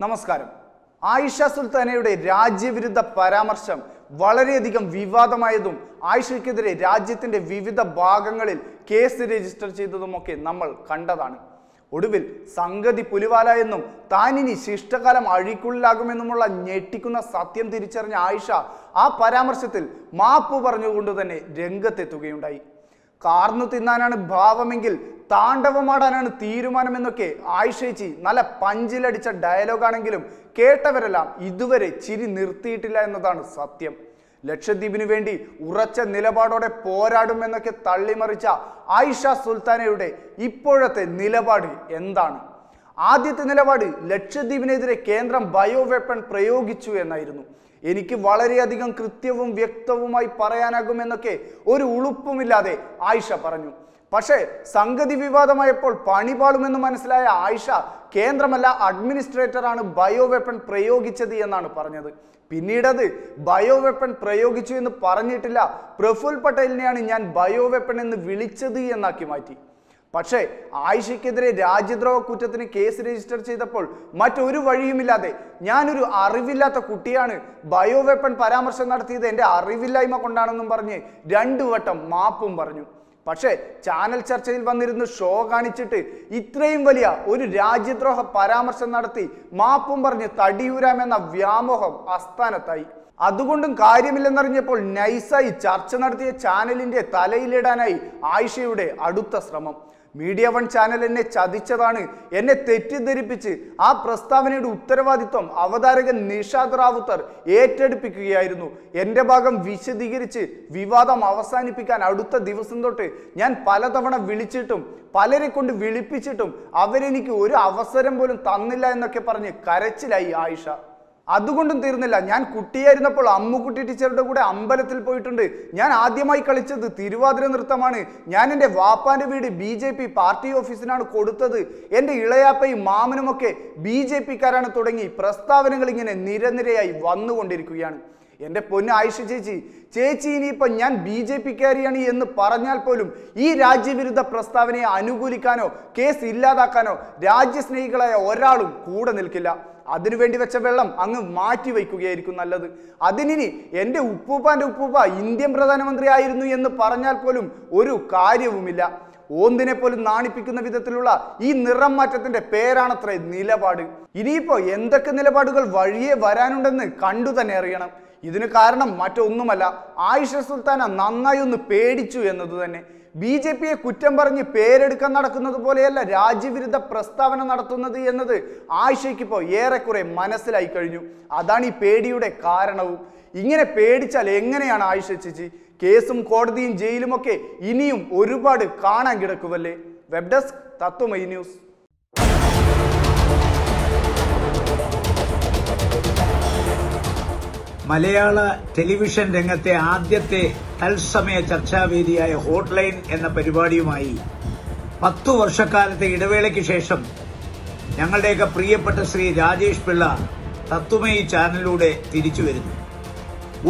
നമസ്കാരം. ആയിഷ സുൽത്താനയുടെ രാജ്യവിരുദ്ധ പരാമർശം വളരെയധികം വിവാദമായതും ആയിഷയ്ക്കെതിരെ രാജ്യത്തിന്റെ വിവിധ ഭാഗങ്ങളിൽ കേസ് രജിസ്റ്റർ ചെയ്തതുമൊക്കെ നമ്മൾ കണ്ടതാണ്. ഒടുവിൽ സംഗതി പുലിവാല എന്നും താനിനി ശിഷ്ടകാലം അഴിക്കുള്ളിലാകുമെന്നുമുള്ള ഞെട്ടിക്കുന്ന സത്യം തിരിച്ചറിഞ്ഞ ആയിഷ ആ പരാമർശത്തിൽ മാപ്പ് പറഞ്ഞുകൊണ്ട് തന്നെ രംഗത്തെത്തുകയുണ്ടായി. കാർന്നു തിന്നാനാണ് ഭാവമെങ്കിൽ താണ്ഡവമാടാനാണ് തീരുമാനമെന്നൊക്കെ ആയിഷേച്ചി നല്ല പഞ്ചിലടിച്ച ഡയലോഗാണെങ്കിലും കേട്ടവരെല്ലാം ഇതുവരെ ചിരി നിർത്തിയിട്ടില്ല എന്നതാണ് സത്യം. ലക്ഷദ്വീപിന് വേണ്ടി ഉറച്ച നിലപാടോടെ പോരാടുമെന്നൊക്കെ തള്ളിമറിച്ച ആയിഷ സുൽത്താനയുടെ ഇപ്പോഴത്തെ നിലപാട് എന്താണ്? ആദ്യത്തെ നിലപാട് ലക്ഷദ്വീപിനെതിരെ കേന്ദ്രം ബയോ വെപ്പൺ പ്രയോഗിച്ചു എന്നായിരുന്നു. എനിക്ക് വളരെയധികം കൃത്യവും വ്യക്തവുമായി പറയാനാകുമെന്നൊക്കെ ഒരു ഉളുപ്പുമില്ലാതെ ആയിഷ പറഞ്ഞു. പക്ഷേ സംഗതി വിവാദമായപ്പോൾ പണിപാളുമെന്ന് മനസ്സിലായ ആയിഷ കേന്ദ്രമല്ല അഡ്മിനിസ്ട്രേറ്ററാണ് ബയോ വെപ്പൺ പ്രയോഗിച്ചത് എന്നാണ് പറഞ്ഞത്. പിന്നീടത് ബയോ വെപ്പൺ പ്രയോഗിച്ചു എന്ന് പറഞ്ഞിട്ടില്ല. പ്രഫുൽ പട്ടേലിനെയാണ് ഞാൻ ബയോ വെപ്പൺ എന്ന് വിളിച്ചത് എന്നാക്കി മാറ്റി. പക്ഷേ ആയിഷയ്ക്കെതിരെ രാജ്യദ്രോഹ കുറ്റത്തിന് കേസ് രജിസ്റ്റർ ചെയ്തപ്പോൾ മറ്റൊരു വഴിയുമില്ലാതെ ഞാനൊരു അറിവില്ലാത്ത കുട്ടിയാണ്. ബയോ വെപ്പൺ പരാമർശം നടത്തിയത് എന്റെ അറിവില്ലായ്മ കൊണ്ടാണെന്നും പറഞ്ഞ് രണ്ടു വട്ടം മാപ്പും പറഞ്ഞു. പക്ഷേ ചാനൽ ചർച്ചയിൽ വന്നിരുന്ന് ഷോ കാണിച്ചിട്ട് ഇത്രയും വലിയ ഒരു രാജ്യദ്രോഹ പരാമർശം നടത്തി മാപ്പും പറഞ്ഞ് തടിയൂരാമെന്ന വ്യാമോഹം അസ്ഥാനത്തായി അതുകൊണ്ടും കാര്യമില്ലെന്നറിഞ്ഞപ്പോൾ നൈസായി ചർച്ച നടത്തിയ ചാനലിന്റെ തലയിലിടാനായി ആയിഷയുടെ അടുത്ത ശ്രമം. മീഡിയ വൺ ചാനൽ എന്നെ ചതിച്ചതാണ്. എന്നെ തെറ്റിദ്ധരിപ്പിച്ച് ആ പ്രസ്താവനയുടെ ഉത്തരവാദിത്വം അവതാരകൻ നിഷാദ് റാവുത്തർ ഏറ്റെടുപ്പിക്കുകയായിരുന്നു. എന്റെ ഭാഗം വിശദീകരിച്ച് വിവാദം അവസാനിപ്പിക്കാൻ അടുത്ത ദിവസം തൊട്ട് ഞാൻ പലതവണ വിളിച്ചിട്ടും പലരെ കൊണ്ട് വിളിപ്പിച്ചിട്ടും അവരെനിക്ക് ഒരു അവസരം പോലും തന്നില്ല എന്നൊക്കെ പറഞ്ഞ് കരച്ചിലായി ആയിഷ. അതുകൊണ്ടും തീർന്നില്ല. ഞാൻ കുട്ടിയായിരുന്നപ്പോൾ അമ്മുക്കുട്ടി ടീച്ചറുടെ കൂടെ അമ്പലത്തിൽ പോയിട്ടുണ്ട്. ഞാൻ ആദ്യമായി കളിച്ചത് തിരുവാതിര നൃത്തമാണ്. ഞാൻ എന്റെ വാപ്പാന്റെ വീട് ബി ജെ പി പാർട്ടി ഓഫീസിനാണ് കൊടുത്തത്. എന്റെ ഇളയാപ്പയും മാമനുമൊക്കെ ബി ജെ പിക്കാരാണ് തുടങ്ങി പ്രസ്താവനകൾ ഇങ്ങനെ നിരനിരയായി വന്നുകൊണ്ടിരിക്കുകയാണ്. എന്റെ പൊന്ന് ആയിഷ ചേച്ചി ചേച്ചി ഇനിയിപ്പോൾ ഞാൻ ബി ജെ പിക്കാരിയാണ് എന്ന് പറഞ്ഞാൽ പോലും ഈ രാജ്യവിരുദ്ധ പ്രസ്താവനയെ അനുകൂലിക്കാനോ കേസ് ഇല്ലാതാക്കാനോ രാജ്യസ്നേഹികളായ ഒരാളും കൂടെ നിൽക്കില്ല. അതിനുവേണ്ടി വെച്ച വെള്ളം അങ്ങ് മാറ്റി വയ്ക്കുകയായിരിക്കും നല്ലത്. അതിനി എന്റെ ഉപ്പൂപ്പാന്റെ ഉപ്പൂപ്പ ഇന്ത്യൻ പ്രധാനമന്ത്രി ആയിരുന്നു എന്ന് പറഞ്ഞാൽ പോലും ഒരു കാര്യവുമില്ല. ഓന്തിനെ പോലും നാണിപ്പിക്കുന്ന വിധത്തിലുള്ള ഈ നിറം മാറ്റത്തിന്റെ പേരാണത്രേ നിലപാട്. ഇനിയിപ്പോ എന്തൊക്കെ നിലപാടുകൾ വഴിയെ വരാനുണ്ടെന്ന് കണ്ടു തന്നെ അറിയണം. ഇതിന് കാരണം മറ്റൊന്നുമല്ല. ആയിഷ സുൽത്താന നന്നായി ഒന്ന് പേടിച്ചു എന്നത് തന്നെ. ബി ജെ പിയെ കുറ്റം പറഞ്ഞ് പേരെടുക്കാൻ നടക്കുന്നത് പോലെയല്ല രാജ്യവിരുദ്ധ പ്രസ്താവന നടത്തുന്നത് എന്നത് ആയിഷയ്ക്കിപ്പോൾ ഏറെക്കുറെ മനസ്സിലായി കഴിഞ്ഞു. അതാണ് ഈ പേടിയുടെ കാരണവും. ഇങ്ങനെ പേടിച്ചാൽ എങ്ങനെയാണ് ആയിഷ ചേച്ചി? കേസും കോടതിയും ജയിലുമൊക്കെ ഇനിയും ഒരുപാട് കാണാൻ കിടക്കുമല്ലേ വെബ് ഡെസ്ക് തത്വമൈ ന്യൂസ്. മലയാള ടെലിവിഷൻ രംഗത്തെ ആദ്യത്തെ തത്സമയ ചർച്ചാവേദിയായ ഹോട്ട്ലൈൻ എന്ന പരിപാടിയുമായി പത്തു വർഷക്കാലത്തെ ഇടവേളയ്ക്ക് ശേഷം ഞങ്ങളുടെയൊക്കെ പ്രിയപ്പെട്ട ശ്രീ രാജേഷ് പിള്ള തത്വമയി ചാനലിലൂടെ തിരിച്ചു വരുന്നു.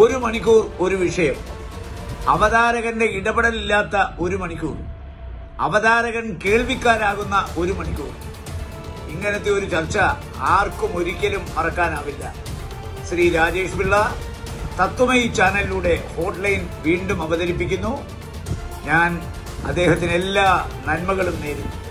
ഒരു മണിക്കൂർ ഒരു വിഷയം. അവതാരകന്റെ ഇടപെടലില്ലാത്ത ഒരു മണിക്കൂർ. അവതാരകൻ കേൾവിക്കാരാകുന്ന ഒരു മണിക്കൂർ. ഇങ്ങനത്തെ ഒരു ചർച്ച ആർക്കും ഒരിക്കലും മറക്കാനാവില്ല. ശ്രീ രാജേഷ് പിള്ള തത്വമയി ചാനലിലൂടെ ഹോട്ട്ലൈൻ വീണ്ടും അവതരിപ്പിക്കുന്നു. ഞാൻ അദ്ദേഹത്തിന് എല്ലാ നന്മകളും നേരുന്നു.